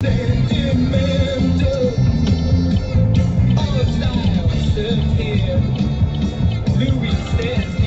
Sentimental, all of here. Louis